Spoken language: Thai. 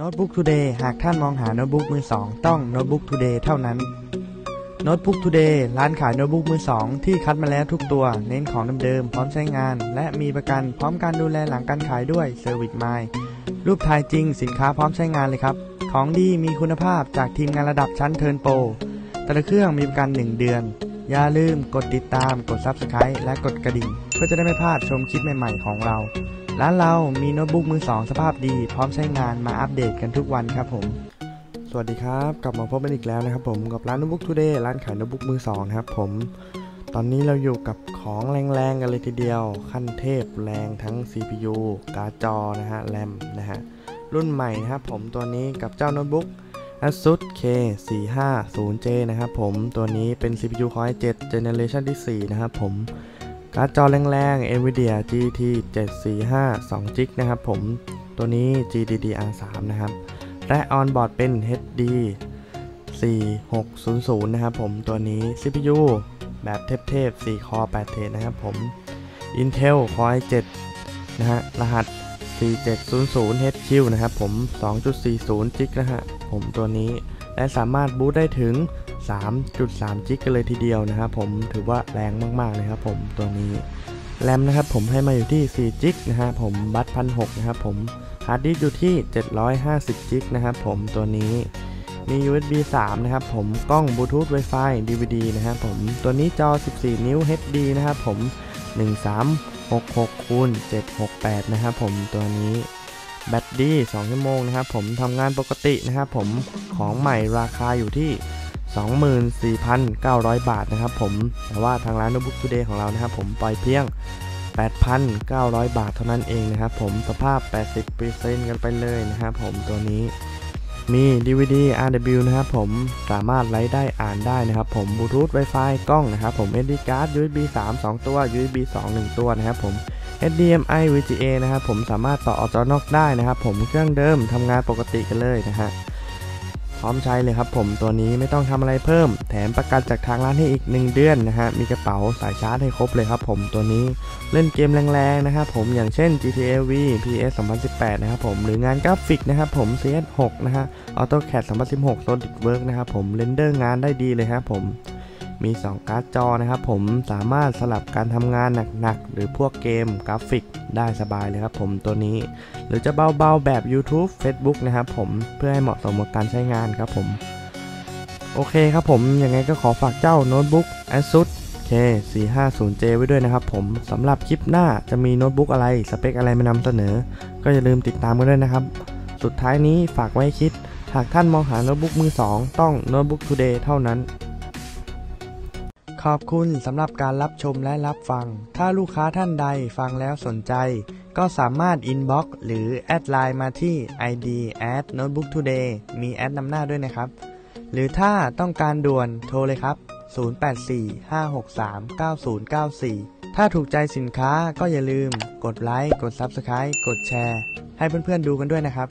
Notebook Today หากท่านมองหาโน้ตบุ๊กมือสองต้อง Notebook Today เท่านั้น Notebook Today ร้านขายโน้ตบุ๊กมือสองที่คัดมาแล้วทุกตัว เน้นของเดิมๆพร้อมใช้งาน และมีประกันพร้อมการดูแลหลังการขายด้วย Service My รูปถ่ายจริงสินค้าพร้อมใช้งานเลยครับ ของดีมีคุณภาพจากทีมงานระดับชั้นเทิร์นโปรแต่ละเครื่องมีประกัน 1 เดือน อย่าลืมกดติดตามกด Subscribe และกดกระดิ่ง เพื่อจะได้ไม่พลาดชมคลิปใหม่ๆของเรา ร้านเรามีโน้ตบุ๊กมือสองสภาพดี พร้อมใช้งานมาอัปเดตกันทุกวันครับผม สวัสดีครับ กลับมาพบกันอีกแล้วนะครับผมกับร้านโน้ตบุ๊กทูเดย์ร้านขายโน้ตบุ๊กมือสองครับผม ตอนนี้เราอยู่กับของแรงๆกันเลยทีเดียว ขั้นเทพแรงทั้ง CPU การ์ดจอนะฮะแรมนะฮะรุ่นใหม่นะครับผมตัวนี้กับเจ้าโน้ตบุ๊ก ASUS K450J นะครับผมตัวนี้เป็น CPU Core i7 Generation ที่ 4 นะครับผม การ์ดจอแรงๆ NVIDIA GT 745 2 g นะครับผม ตัวนี้ GDDR3 นะครับ และออนบอร์ดเป็น HD 4600 นะครับผม ตัวนี้ CPU แบบเทพๆ4 Core 8 Thread นะครับผม Intel Core i7 นะฮะ รหัส 4700HQ นะครับผม 2.40 g นะฮะ ผมตัวนี้ และสามารถบูตได้ถึง 3.3 จิกกันเลยทีเดียวนะครับผมถือว่าแรงมากๆเลยครับผมตัวนี้แรมนะครับผมให้มาอยู่ที่4จิกนะฮะผม bus พันหกนะครับผมฮาร์ดดิสก์อยู่ที่ 750จิกนะครับผมตัวนี้มี USB 3 นะครับผมกล้องบลูทูธ Wi-Fi DVD นะครับผมตัวนี้จอ 14 นิ้ว HD นะครับผม 1366คูณ768 นะครับผมตัวนี้แบตดี2ชั่วโมงนะครับผมทำงานปกตินะครับผมของใหม่ราคาอยู่ที่ 24,900 บาทนะครับผมแต่ว่าทางร้านโน้ตบุ๊กทูเดย์ของเรานะครับผมปล่อยเพียง 8,900 บาทเท่านั้นเองนะครับผมสภาพ 80%กันไปเลยนะครับผมตัวนี้มี DVD RW นะครับผมสามารถไลฟ์ได้อ่านได้นะครับผมบลูทูธ Wi-Fi กล้องนะครับผม SD card USB 3 2 ตัว USB 2 1 ตัวนะครับผม HDMI VGA นะครับผมสามารถต่อออกจอนอกได้นะครับผมเครื่องเดิมทำงานปกติกันเลยนะฮะ พร้อมใช้เลยครับผมตัวนี้ไม่ต้องทำอะไรเพิ่ม แถมประกันจากทางร้านให้อีก 1 เดือนนะฮะมีกระเป๋าสายชาร์จให้ครบเลยครับผมตัวนี้เล่นเกมแรงๆนะครับผมอย่างเช่น GTA V PS 2018 นะครับผมหรืองานกราฟิกนะครับผม CS6 นะฮะ AutoCAD 2016 SolidWorks นะครับผม render งานได้ดีเลยครับผม มี 2 การ์ดจอนะครับผมสามารถสลับการทำงานหนักๆ หรือพวกเกมกราฟิกได้สบายเลยครับผมตัวนี้ หรือจะเบาๆแบบ YouTube Facebook นะครับผมเพื่อให้เหมาะสมกับการใช้งานครับผมโอเคครับผมยังไงก็ขอฝากเจ้าโน้ตบุ๊ก ASUS K450J ไว้ด้วยนะครับผมสำหรับคลิปหน้าจะมีโน้ตบุ๊กอะไร สเปคอะไรมานำเสนอ ก็อย่าลืมติดตามกันด้วยนะครับ สุดท้ายนี้ฝากไว้คิด หากท่านมองหาโน้ตบุ๊กมือ 2 ต้อง Notebook Today เท่านั้น ขอบคุณสำหรับการรับชมและรับฟัง ถ้าลูกค้าท่านใดฟังแล้วสนใจ ก็สามารถ inbox หรือ add Line มาที่ ID at notebook today มี at นำหน้าด้วยนะครับ หรือถ้าต้องการด่วนโทรเลยครับ 0845639094 ถ้าถูกใจสินค้าก็อย่าลืม กดไลค์ กด Subscribe กดแชร์ ให้เพื่อนๆดูกันด้วยนะครับ